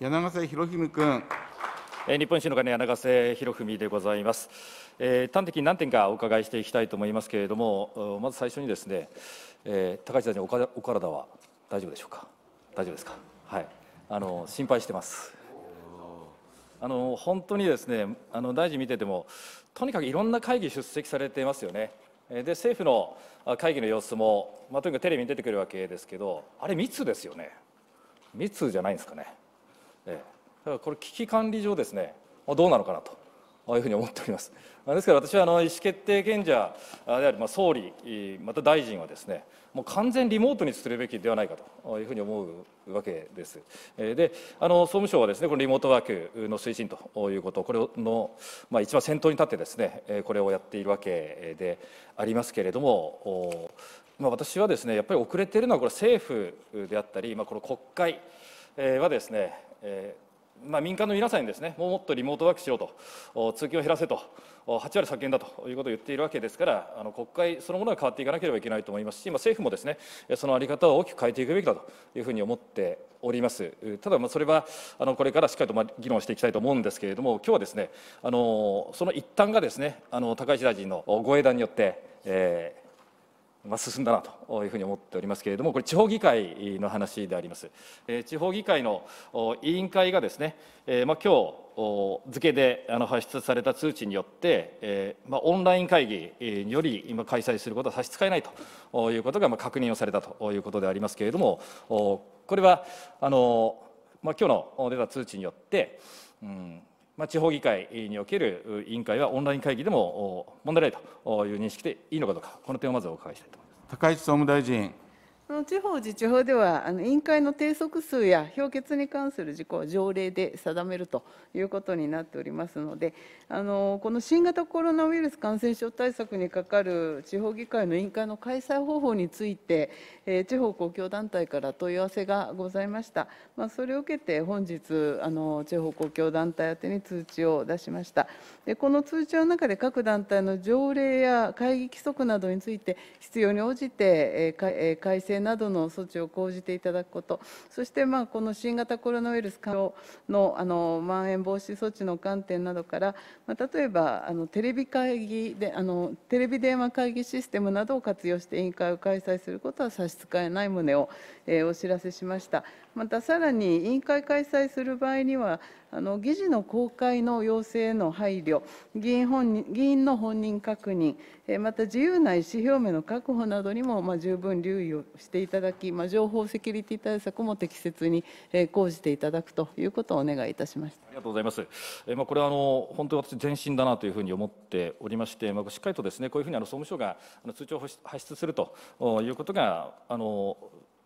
柳瀬博文君。日本維新の会の柳瀬博文でございます。えー端的に何点かお伺いしていきたいと思いますけれども、まず最初にですね、えー高市大臣おかお体は大丈夫でしょうか？大丈夫ですか？はい。あの心配してます。あの本当にですね、あの大臣見てても、とにかくいろんな会議出席されてますよね。で政府の会議の様子も、まあ、とにかくテレビに出てくるわけですけど、あれ密ですよね。密じゃないんですかね。ええだからこれ危機管理上ですね、どうなのかなと。ああいうふうに思っております。ですから私はあの意思決定権者であるまあ総理、また大臣はですね、もう完全リモートにするべきではないかというふうに思うわけです。で、あの総務省はですね、このリモートワークの推進ということ、これのまあ一番先頭に立ってですね、これをやっているわけでありますけれども。まあ、私はですねやっぱり遅れているのはこれ政府であったり、まあ、この国会はですね、えーまあ、民間の皆さんにですねもっとリモートワークしろとお通勤を減らせと8割削減だということを言っているわけですからあの国会そのものが変わっていかなければいけないと思いますし、まあ、政府もですねえーその在り方を大きく変えていくべきだというふうに思っております。ただまあそれはあのこれからしっかりとまあ議論していきたいと思うんですけれども今日はですねあのその一端がですねあの高市大臣のご英断によって、えーまあ、進んだなというふうに思っておりますけれども、これ、地方議会の話であります。えー地方議会の委員会がですね、えーまあ今日付であの発出された通知によって、えーまあ、オンライン会議により今、開催することは差し支えないということがまあ確認をされたということでありますけれども、これはあの、まあ今日の出た通知によって、うんまあ、地方議会における委員会はオンライン会議でも問題ないという認識でいいのかどうか、この点をまずお伺いしたいと思います。高市総務大臣。あの地方自治法ではあの委員会の定則数や評決に関する事項は条例で定めるということになっておりますのであのこの新型コロナウイルス感染症対策にかかる地方議会の委員会の開催方法について、えー地方公共団体から問い合わせがございました、まあ、それを受けて本日あの地方公共団体宛てに通知を出しました。でこの通知の中で各団体の条例や会議規則などについて必要に応じて、えーかえー改正などの措置を講じていただくこと、そしてまあこの新型コロナウイルス感染のあのまん延防止措置の観点などから、まあ、例えばあのテレビ会議であの、テレビ電話会議システムなどを活用して委員会を開催することは差し支えない旨を、えーお知らせしました。またさらに委員会開催する場合には、あの議事の公開の要請への配慮、議員本人議員の本人確認、えーまた自由な意思表明の確保などにも、まあ、十分留意をしていただき、まあ、情報セキュリティ対策も適切に、えー講じていただくということをお願いいたしました。ありがとうございます。えまあ、これはあの本当に私、前進だなというふうに思っておりまして、まあ、しっかりとですねこういうふうにあの総務省があの通知を発出するとおいうことが、あの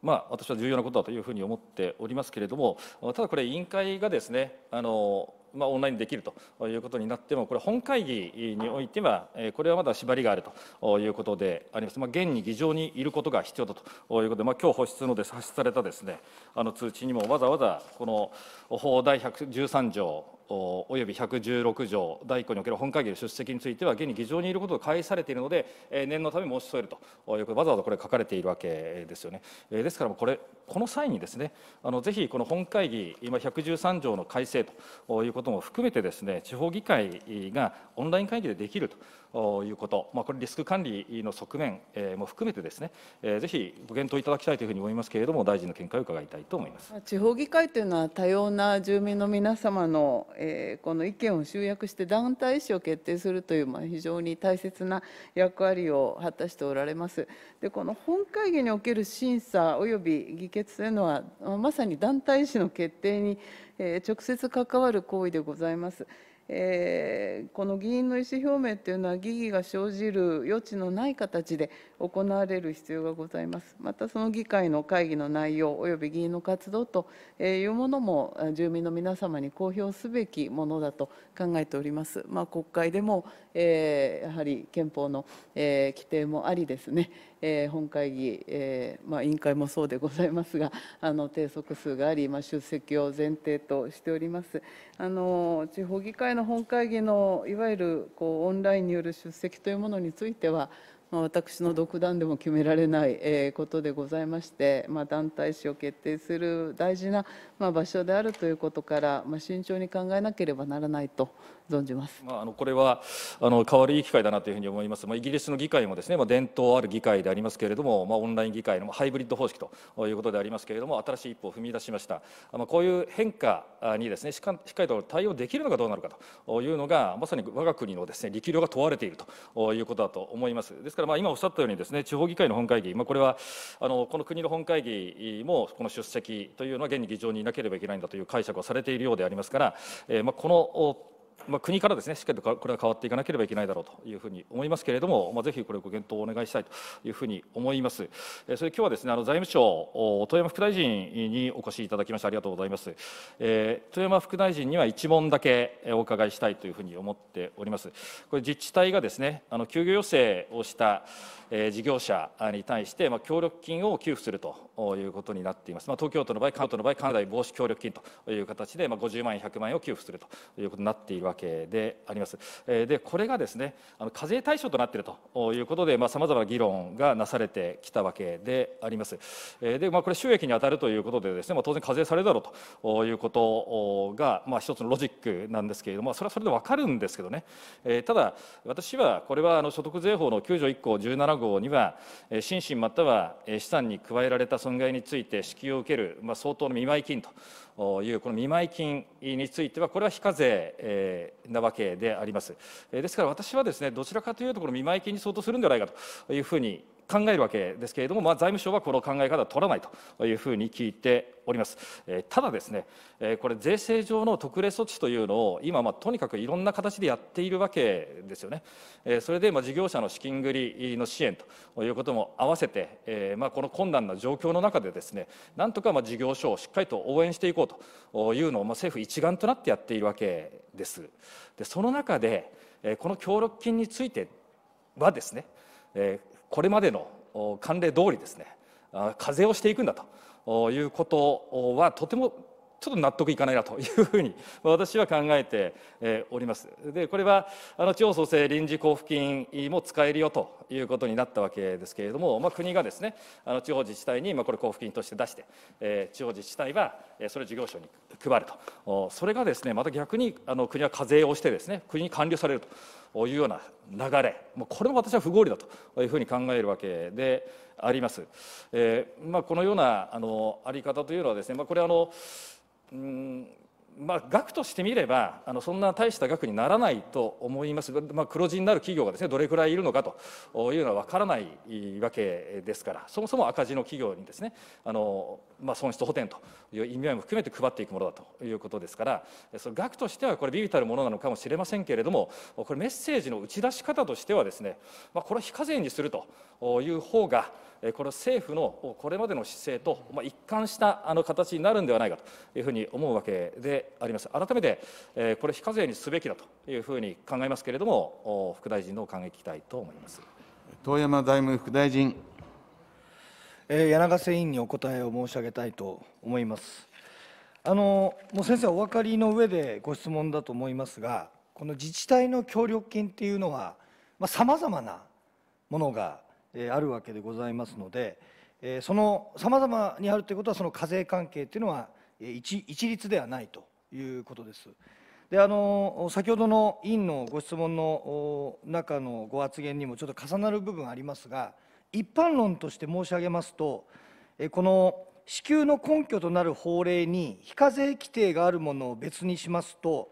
まあ、私は重要なことだというふうに思っておりますけれども、ただこれ、委員会がですね、あのまあ、オンラインでできるということになっても、これ、本会議においては、これはまだ縛りがあるということであります。まあ、現に議場にいることが必要だということで、まあ、今日発出のです発出されたですね、あの通知にもわざわざこの法第113条おおよび116条第1項における本会議の出席については、現に議場にいることが返されているので、え念のため申し添えるということで、わざわざこれ書かれているわけですよね。えですから、これ、この際にですね、あのぜひこの本会議、今113条の改正ということも含めてですね、地方議会がオンライン会議でできるということ、まあ、これリスク管理の側面も含めてですね、えーぜひご検討いただきたいというふうに思いますけれども、大臣の見解を伺いたいと思います。地方議会というのは多様な住民の皆様の、えーこの意見を集約して団体意思を決定するという、まあ、非常に大切な役割を果たしておられます。でこの本会議における審査及び議決というのはまさに団体意思の決定に、えー直接関わる行為でございます。えーこの議員の意思表明というのは疑義が生じる余地のない形で行われる必要がございます。またその議会の会議の内容及び議員の活動というものも住民の皆様に公表すべきものだと考えております。まあ、国会でも、えーやはり憲法の、えー規定もありですね、えー本会議、えーまあ、委員会もそうでございますが、あの定則数があり、まあ、出席を前提としております。あの地方議会の本会議のいわゆるこうオンラインによる出席というものについては、ま私の独断でも決められないえことでございまして、まあ、団体史を決定する大事なま場所であるということから、ま、慎重に考えなければならないと存じます。まあ、あのこれはあの変わるいい機会だなというふうに思います、まあ、イギリスの議会もですね、まあ、伝統ある議会でありますけれども、まあ、オンライン議会のハイブリッド方式ということでありますけれども、新しい一歩を踏み出しました、まあ、こういう変化にですねしっかしっかりと対応できるのかどうなのかというのが、まさに我が国のですね力量が問われているということだと思います。ですから、まあ、今おっしゃったようにですね、地方議会の本会議、まあ、これはあのこの国の本会議もこの出席というのは現に議場にいなければいけないんだという解釈をされているようでありますから、えーまあ、このまあ、国からですねしっかりとこれは変わっていかなければいけないだろうというふうに思いますけれども、まあ、ぜひこれご検討をお願いしたいというふうに思います。えーそれ今日はですねあの財務省お富山副大臣にお越しいただきましてありがとうございます。えー富山副大臣には一問だけえーお伺いしたいというふうに思っております。これ自治体がですねあの休業要請をしたえー事業者に対して、まあ、協力金を給付するということになっています、まあ、東京都の場合、関東の場合、関西防止協力金という形で、まあ、50万円、100万円を給付するということになっているわけであります。えで、これがですね、あの課税対象となっているということで、さまざ、まな議論がなされてきたわけであります。えで、まあ、これ、収益に当たるということでですね、まあ、当然課税されるだろうということが、まあ、一つのロジックなんですけれども、それはそれで分かるんですけどね、えただ、私はこれはあの所得税法の9条1項17号には、え心身またはえ資産に加えられた損害について支給を受ける、まあ、相当の見舞い金という、この見舞い金については、これは非課税なわけであります。ですから私はですね、どちらかというと、この見舞い金に相当するんではないかというふうに考えるわけですけれども、まあ、財務省はこの考え方を取らないというふうに聞いております。えーただですね、えーこれ、税制上の特例措置というのを、今、まあ、とにかくいろんな形でやっているわけですよね。えーそれで、まあ、事業者の資金繰りの支援ということも合わせて、えーまあ、この困難な状況の中でですね、なんとかまあ事業所をしっかりと応援していこうというのを、まあ、政府一丸となってやっているわけです。でその中で、えーこの協力金についてはですね、えーこれまでの慣例通りですね課税をしていくんだということはとてもちょっと納得いかないなというふうに 私は考えてえーおります。でこれはあの地方創生臨時交付金も使えるよということになったわけですけれども、まあ、国がですねあの地方自治体にまあこれ交付金として出して、えー地方自治体はえそれを事業所に配るとおそれがですねまた逆にあの国は課税をしてですね国に還流されるというような流れもうこれも私は不合理だというふうに考えるわけであります。えーまあ、このようなあのあり方というのはですね、まあ、これあのうんまあ、額としてみればあのそんな大した額にならないと思います、まあ、黒字になる企業がですねどれくらいいるのかというのは分からないわけですからそもそも赤字の企業にですねあの、まあ、損失補填という意味合いも含めて配っていくものだということですからその額としてはこれ微々たるものなのかもしれませんけれどもこれメッセージの打ち出し方としてはですね、まあ、これは非課税にするという方がこれ政府のこれまでの姿勢と一貫したあの形になるんではないかというふうに思うわけであります。改めてこれ非課税にすべきだというふうに考えますけれども、副大臣のお考え聞きたいと思います。遠山財務副大臣。えー柳瀬委員にお答えを申し上げたいと思います。あのもう先生お分かりの上でご質問だと思いますが、この自治体の協力金っていうのは、さまざ、まなものが、えーあるわけでございますので、えーそのさまざまにあるということは、その課税関係っていうのは、えー一一律ではないということです。であの先ほどの委員のご質問の中のご発言にもちょっと重なる部分ありますが、一般論として申し上げますと、この支給の根拠となる法令に非課税規定があるものを別にしますと、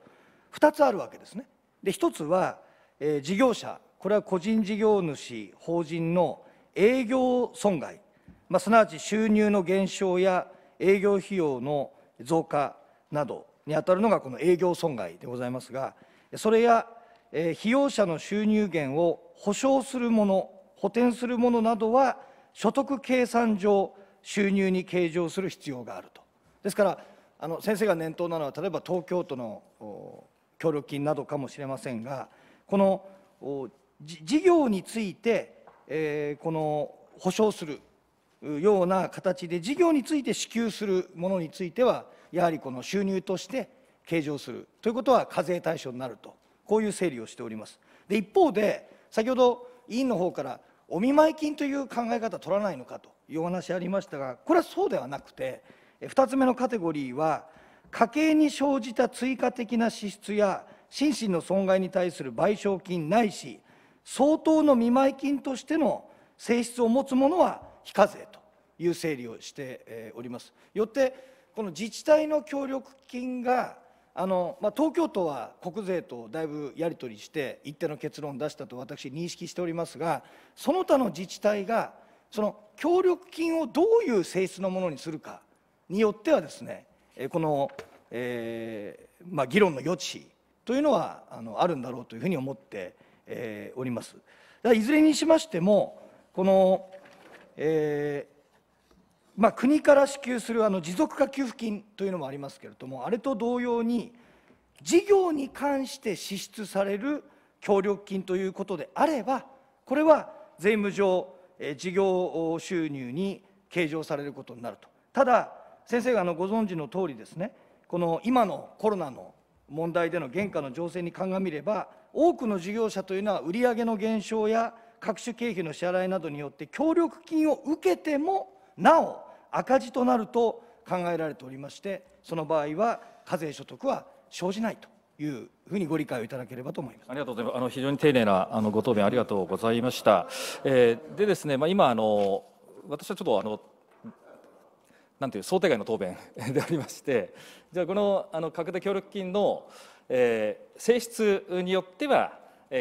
2つあるわけですね。で1つは、え事業者、これは個人事業主、法人の営業損害、まあ、すなわち収入の減少や営業費用の増加などにあたるのがこの営業損害でございますが、それや、えー費用者の収入減を保証するもの、補填するものなどは、所得計算上、収入に計上する必要があると。ですから、あの先生が念頭なのは、例えば東京都の協力金などかもしれませんが、この事業について、えーこの保証するような形で、事業について支給するものについては、やはりこの収入として計上するということは課税対象になると、こういう整理をしております。で一方で、先ほど委員の方からお見舞い金という考え方取らないのかというお話ありましたがこれはそうではなくて2つ目のカテゴリーは家計に生じた追加的な支出や心身の損害に対する賠償金ないし相当の見舞い金としての性質を持つものは非課税という整理をしております。よってこの自治体の協力金があの、まあ、東京都は国税とだいぶやり取りして一定の結論を出したと私認識しておりますがその他の自治体がその協力金をどういう性質のものにするかによってはですねこの、えーまあ、議論の余地というのはあのあるんだろうというふうに思って、えー、おります。いずれにしましてもこの、えまあ、国から支給するあの持続化給付金というのもありますけれども、あれと同様に、事業に関して支出される協力金ということであれば、これは税務上、事業収入に計上されることになると。ただ、先生があのご存知の通りですね、この今のコロナの問題での原価の情勢に鑑みれば、多くの事業者というのは、売上の減少や各種経費の支払いなどによって、協力金を受けても、なお赤字となると考えられておりましてその場合は課税所得は生じないというふうにご理解をいただければと思います。ありがとうございます。あの非常に丁寧なあのご答弁ありがとうございました。えー、でですね、まあ今あの私はちょっとあのなんていう想定外の答弁 でありまして、じゃあこのあの拡大協力金の、えー、性質によっては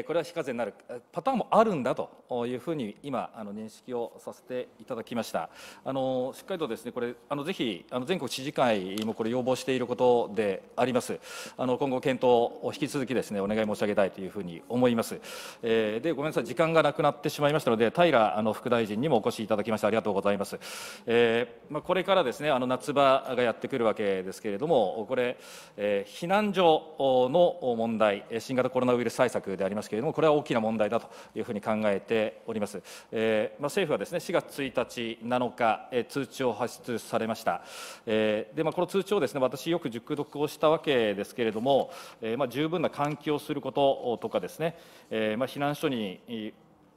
これは非課税になるパターンもあるんだというふうに今あの認識をさせていただきました。あのしっかりとですねこれあのぜひあの全国知事会もこれ要望していることであります。あの今後検討を引き続きですねお願い申し上げたいというふうに思います、えー、でごめんなさい時間がなくなってしまいましたので平あの副大臣にもお越しいただきましてありがとうございます、えー、まあ、これからですねあの夏場がやってくるわけですけれどもこれ、えー、避難所の問題新型コロナウイルス対策でありますけれどもこれは大きな問題だというふうに考えてております、えーまあ、政府はですね4月1日、7日、えー、通知を発出されました、えーでまあ、この通知をですね私、よく熟読をしたわけですけれども、えーまあ、十分な換気をすることとかですね、えーまあ、避難所に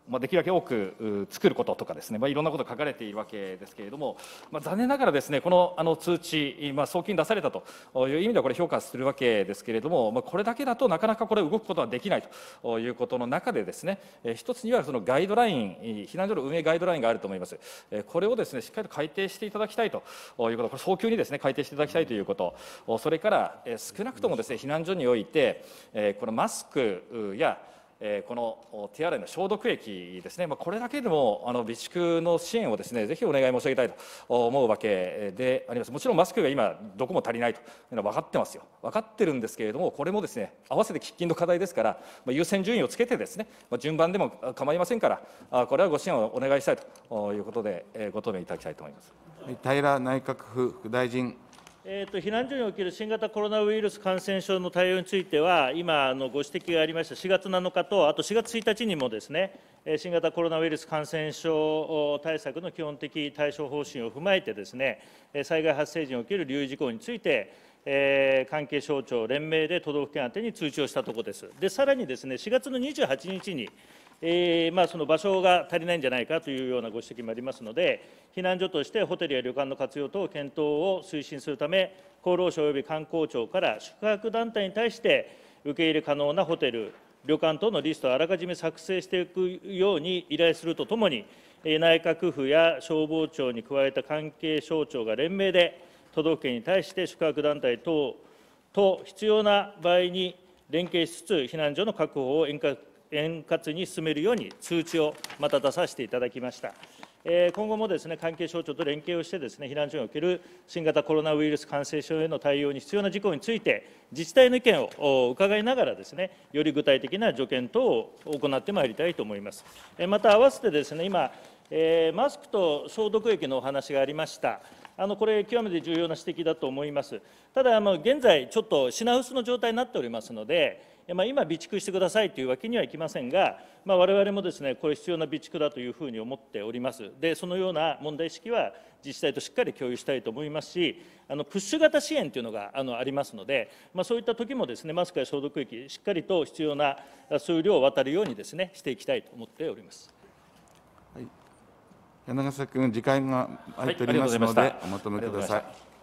まあ、できるだけ多く作ることとかですね、まあ、いろんなことが書かれているわけですけれども、まあ、残念ながらですねこのあの通知、まあ、早期に出されたという意味ではこれ評価するわけですけれども、まあ、これだけだとなかなかこれ動くことはできないということの中でですね一つにはそのガイドライン避難所の運営ガイドラインがあると思います。これをですねしっかりと改定していただきたいということ。これ早急にですね改定していただきたいということ。それから少なくともですね避難所においてこのマスクやこの手洗いの消毒液ですね、ま、これだけでもあの備蓄の支援をですねぜひお願い申し上げたいと思うわけであります。もちろんマスクが今どこも足りないというのは分かってますよ。分かってるんですけれどもこれもですね合わせて喫緊の課題ですから、ま、優先順位をつけてですね、ま、順番でも構いませんからこれはご支援をお願いしたいということでご答弁いただきたいと思います。平内閣府副大臣。えーと、避難所における新型コロナウイルス感染症の対応については、今あのご指摘がありました4月7日と、あと4月1日にもですね、新型コロナウイルス感染症対策の基本的対処方針を踏まえてですね、災害発生時における留意事項について、えー、関係省庁連名で都道府県宛てに通知をしたところです。でさらにですね4月の28日にえーまあ、その場所が足りないんじゃないかというようなご指摘もありますので、避難所としてホテルや旅館の活用等を検討を推進するため、厚労省及び観光庁から宿泊団体に対して受け入れ可能なホテル、旅館等のリストをあらかじめ作成していくように依頼するとともに、内閣府や消防庁に加えた関係省庁が連名で、都道府県に対して宿泊団体等と必要な場合に連携しつつ、避難所の確保を円滑円滑に進めるように通知をまた出させていただきました。今後もですね関係省庁と連携をしてですね避難所における新型コロナウイルス感染症への対応に必要な事項について自治体の意見を伺いながらですねより具体的な助言等を行ってまいりたいと思います。また合わせてですね今マスクと消毒液のお話がありました。あのこれ、極めて重要な指摘だと思います。ただ、現在、ちょっと品薄の状態になっておりますので、まあ、今、備蓄してくださいというわけにはいきませんが、まあ、我々もですねこれ、必要な備蓄だというふうに思っております。で、そのような問題意識は自治体としっかり共有したいと思いますし、あのプッシュ型支援というのがあのありますので、まあ、そういった時もですねマスクや消毒液、しっかりと必要な数量を渡るようにですねしていきたいと思っております。柳瀬君、時間が空いておりますのはいまお求めください。